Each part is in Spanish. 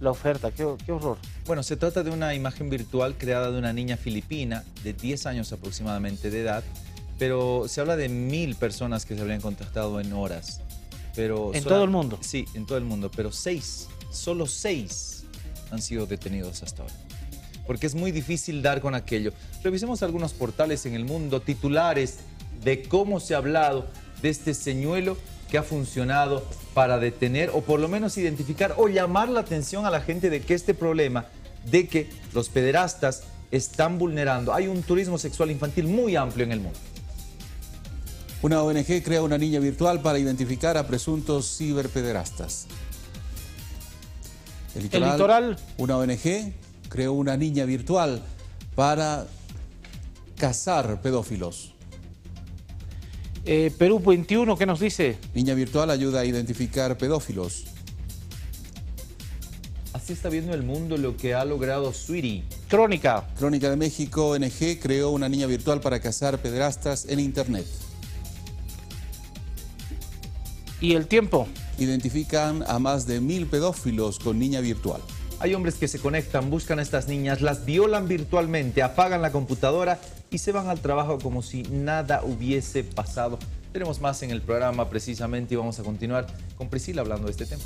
la oferta. Qué, qué, horror. Bueno, se trata de una imagen virtual creada de una niña filipina de 10 años aproximadamente de edad, pero se habla de mil personas que se habrían contactado en horas. Pero ¿En todo el mundo? Sí, en todo el mundo, pero seis, solo seis han sido detenidos hasta ahora. Porque es muy difícil dar con aquello. Revisemos algunos portales en el mundo, titulares de cómo se ha hablado de este señuelo que ha funcionado para detener o por lo menos identificar o llamar la atención a la gente de que este problema de que los pederastas están vulnerando. Hay un turismo sexual infantil muy amplio en el mundo. Una ONG crea una niña virtual para identificar a presuntos ciberpederastas. El litoral, el litoral. Una ONG creó una niña virtual para cazar pedófilos. Eh, Perú 21, ¿qué nos dice? Niña virtual ayuda a identificar pedófilos. Así está viendo el mundo lo que ha logrado Sweetie. Crónica. Crónica de México, ONG creó una niña virtual para cazar pederastas en Internet. ¿Y el tiempo? Identifican a más de mil pedófilos con niña virtual. Hay hombres que se conectan, buscan a estas niñas, las violan virtualmente, apagan la computadora y se van al trabajo como si nada hubiese pasado. Tenemos más en el programa precisamente y vamos a continuar con Priscila hablando de este tema.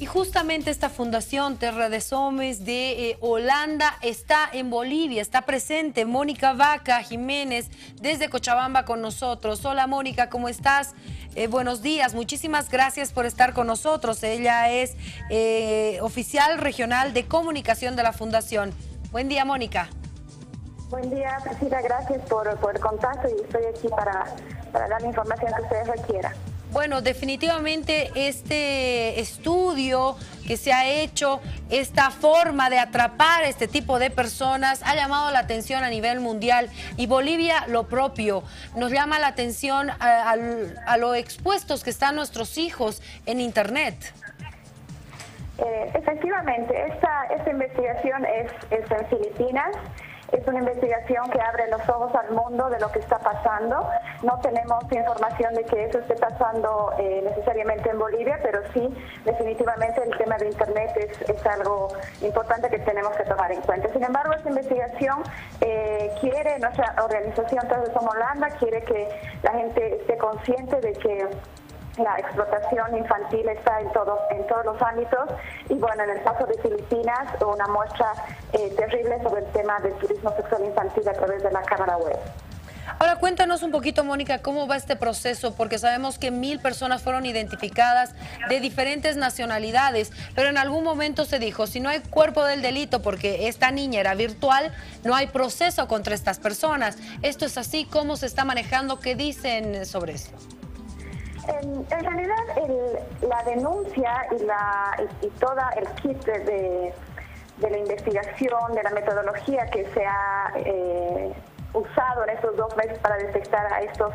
Y justamente esta fundación Terra de Somes de eh, Holanda está en Bolivia, está presente Mónica Vaca Jiménez desde Cochabamba con nosotros. Hola Mónica, ¿cómo estás? Eh, buenos días, muchísimas gracias por estar con nosotros. Ella es eh, oficial regional de comunicación de la fundación. Buen día Mónica. Buen día, Priscila, gracias por, por el contacto y estoy aquí para, para dar la información que ustedes requieran. Bueno, definitivamente este estudio que se ha hecho, esta forma de atrapar este tipo de personas ha llamado la atención a nivel mundial y Bolivia lo propio. Nos llama la atención a, lo expuestos que están nuestros hijos en Internet. Eh, efectivamente, esta, esta investigación es, es en Filipinas. Es una investigación que abre los ojos al mundo de lo que está pasando. No tenemos información de que eso esté pasando eh, necesariamente en Bolivia, pero sí, definitivamente el tema de Internet es, es, algo importante que tenemos que tomar en cuenta. Sin embargo, esta investigación eh, quiere, nuestra organización Transversal Holanda quiere que la gente esté consciente de que la explotación infantil está en todos en todos los ámbitos y bueno en el caso de Filipinas una muestra eh, terrible sobre el tema del turismo sexual infantil a través de la cámara web. Ahora cuéntanos un poquito, Mónica, cómo va este proceso, porque sabemos que mil personas fueron identificadas de diferentes nacionalidades, pero en algún momento se dijo, si no hay cuerpo del delito porque esta niña era virtual, no hay proceso contra estas personas. ¿Esto es así? ¿Cómo se está manejando? ¿Qué dicen sobre eso? En, realidad, la denuncia y, la, y, toda el kit de, la investigación, de la metodología que se ha eh, usado en estos dos meses para detectar a estos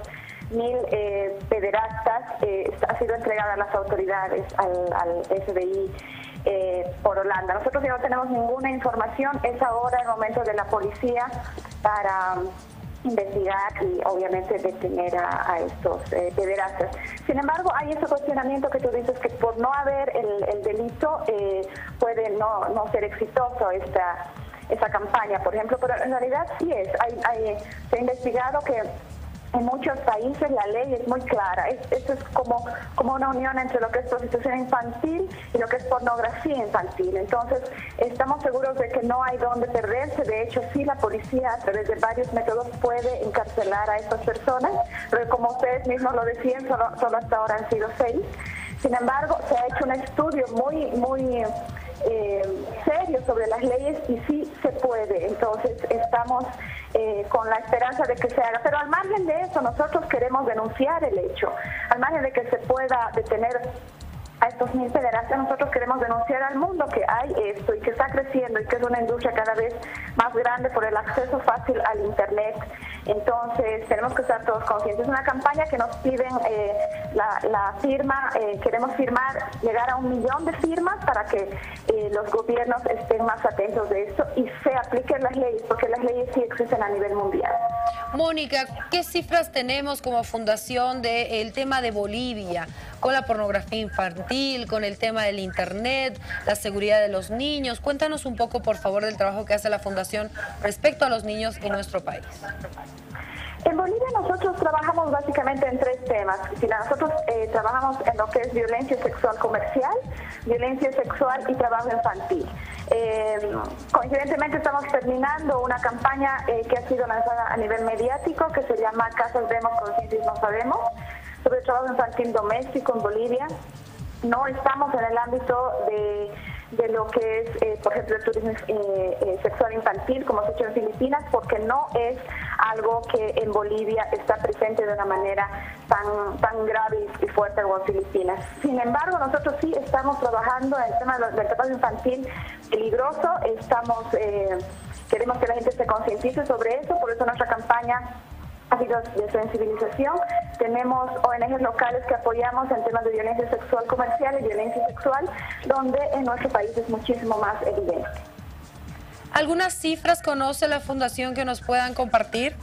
mil eh, pederastas eh, ha sido entregada a las autoridades, al, al FBI. por Holanda. Nosotros ya no tenemos ninguna información, es ahora el momento de la policía para investigar y obviamente detener a, estos eh. Sin embargo, hay ese cuestionamiento que tú dices que por no haber el, delito eh, puede no, no ser exitoso esta esa campaña, por ejemplo, pero en realidad sí es. Hay, hay, se ha investigado que en muchos países la ley es muy clara. esto es como, como una unión entre lo que es prostitución infantil y lo que es pornografía infantil. Entonces, estamos seguros de que no hay donde perderse. De hecho, sí, la policía a través de varios métodos puede encarcelar a estas personas, pero como ustedes mismos lo decían, solo, solo hasta ahora han sido seis. Sin embargo, se ha hecho un estudio muy, muy eh, serio sobre las leyes y sí se puede. Entonces, estamos eh, con la esperanza de que se haga. Pero al margen de eso, nosotros queremos denunciar el hecho. Al margen de que se pueda detener a estos mil federantes, nosotros queremos denunciar al mundo que hay esto y que está creciendo y que es una industria cada vez más grande por el acceso fácil al Internet Entonces tenemos que estar todos conscientes. Es una campaña que nos piden eh, la, firma, eh, queremos firmar, llegar a un millón de firmas para que eh, los gobiernos estén más atentos de esto y se apliquen las leyes, porque las leyes sí existen a nivel mundial. Mónica, ¿qué cifras tenemos como fundación del tema de Bolivia? con la pornografía infantil, con el tema del Internet, la seguridad de los niños. Cuéntanos un poco, por favor, del trabajo que hace la Fundación respecto a los niños en nuestro país. En Bolivia nosotros trabajamos básicamente en tres temas. Nosotros eh, trabajamos en lo que es violencia sexual comercial, violencia sexual y trabajo infantil. Eh, coincidentemente estamos terminando una campaña eh, que ha sido lanzada a nivel mediático que se llama Casos Vemos, Conciencias No Sabemos sobre trabajo infantil doméstico en Bolivia. No estamos en el ámbito de, lo que es, eh, por ejemplo, el turismo eh, sexual infantil, como se hecho en Filipinas, porque no es algo que en Bolivia está presente de una manera tan, tan grave y fuerte como en Filipinas. Sin embargo, nosotros sí estamos trabajando en el tema del trabajo infantil peligroso, estamos, queremos que la gente se concientice sobre eso, por eso nuestra campaña ha sido de sensibilización. Tenemos ONGs locales que apoyamos en temas de violencia sexual comercial y violencia sexual, donde en nuestro país es muchísimo más evidente. ¿Algunas cifras conoce la Fundación que nos puedan compartir?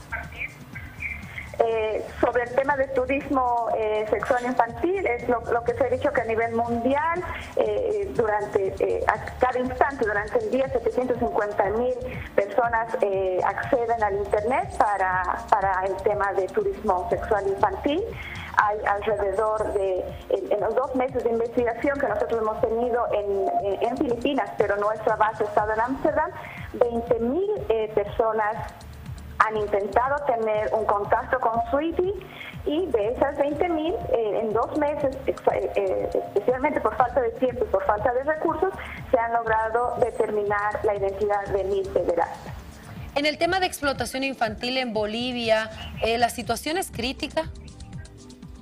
Eh, sobre el tema de turismo eh, sexual infantil, es lo, que se ha dicho que a nivel mundial, eh, durante a cada instante, durante el día, 750 mil personas acceden al Internet para, para el tema de turismo sexual infantil hay alrededor de, en, los dos meses de investigación que nosotros hemos tenido en, Filipinas, pero nuestra base está en Ámsterdam, 20 mil personas han intentado tener un contacto con Sweetie y de esas 20 mil, eh, en dos meses, eh, eh, especialmente por falta de tiempo y por falta de recursos, se han logrado determinar la identidad de mil federales. En el tema de explotación infantil en Bolivia, ¿la situación es crítica?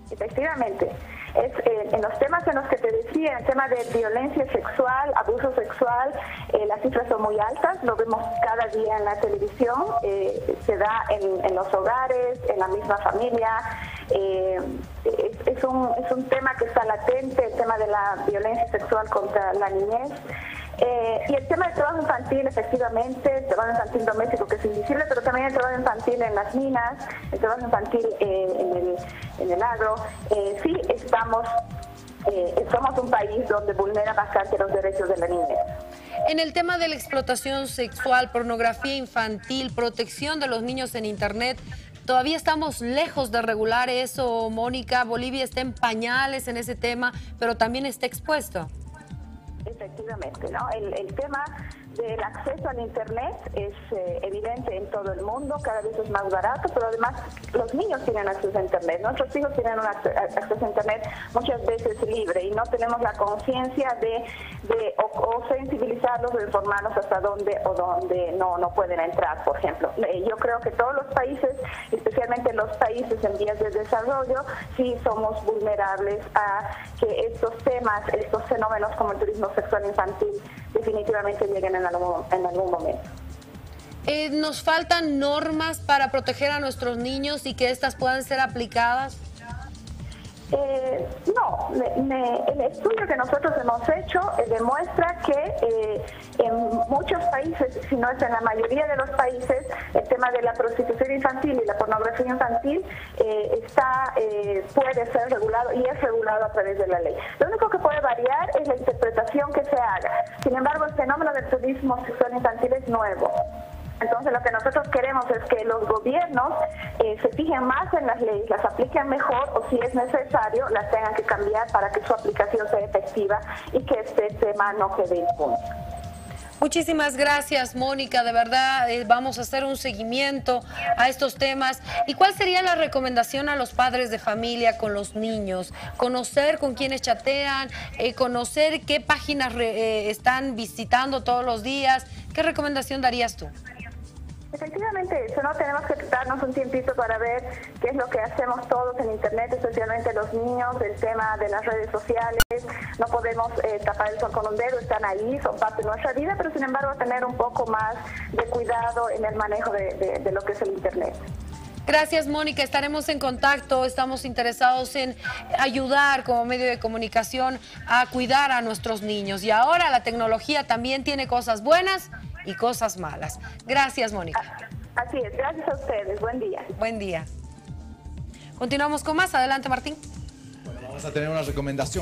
Efectivamente es eh, en los temas en los que te decía, el tema de violencia sexual, abuso sexual, eh, las cifras son muy altas, lo vemos cada día en la televisión, eh, se da en, los hogares, en la misma familia. Es, un, es un tema que está latente, el tema de la violencia sexual contra la niñez. Eh, y el tema del trabajo infantil, efectivamente, el trabajo infantil doméstico que es invisible, pero también el trabajo infantil en las minas, el trabajo infantil eh, en, el, en, el, agro. Eh, sí, estamos, somos un país donde vulnera bastante los derechos de la niñez. En el tema de la explotación sexual, pornografía infantil, protección de los niños en Internet, Todavía estamos lejos de regular eso, Mónica. Bolivia está en pañales en ese tema, pero también está expuesto. Efectivamente, ¿no? El, el tema del acceso al Internet es eh, evidente en todo el mundo, cada vez es más barato, pero además los niños tienen acceso a Internet, nuestros hijos tienen un acceso a Internet muchas veces libre y no tenemos la conciencia de, o, sensibilizarlos o informarlos hasta dónde o dónde no, no pueden entrar, por ejemplo. Eh, yo creo que todos los países, especialmente los países en vías de desarrollo, sí somos vulnerables a que estos temas, estos fenómenos como el turismo sexual infantil definitivamente lleguen a en algún, momento. Eh, ¿Nos faltan normas para proteger a nuestros niños y que éstas puedan ser aplicadas? Eh, no, el estudio que nosotros hemos hecho eh, demuestra que eh, en muchos países, si no es en la mayoría de los países, el tema de la prostitución infantil y la pornografía infantil está puede ser regulado y es regulado a través de la ley. Lo único que puede variar es la interpretación que se haga. Sin embargo, el fenómeno del turismo sexual infantil es nuevo. Entonces lo que nosotros queremos es que los gobiernos eh, se fijen más en las leyes, las apliquen mejor o si es necesario las tengan que cambiar para que su aplicación sea efectiva y que este tema no quede impune. Muchísimas gracias, Mónica. De verdad, eh, vamos a hacer un seguimiento a estos temas. ¿Y cuál sería la recomendación a los padres de familia con los niños? Conocer con quiénes chatean, eh, conocer qué páginas están visitando todos los días. ¿Qué recomendación darías tú? Efectivamente, eso no tenemos que darnos un tiempito para ver qué es lo que hacemos todos en Internet, especialmente los niños, el tema de las redes sociales. No podemos eh, tapar el sol con un dedo, están ahí, son parte de nuestra vida, pero sin embargo tener un poco más de cuidado en el manejo de, de lo que es el Internet. Gracias, Mónica. Estaremos en contacto. Estamos interesados en ayudar como medio de comunicación a cuidar a nuestros niños. Y ahora la tecnología también tiene cosas buenas y cosas malas. Gracias, Mónica. Así es, gracias a ustedes. Buen día. Buen día. Continuamos con más. Adelante, Martín. Vamos a tener una recomendación.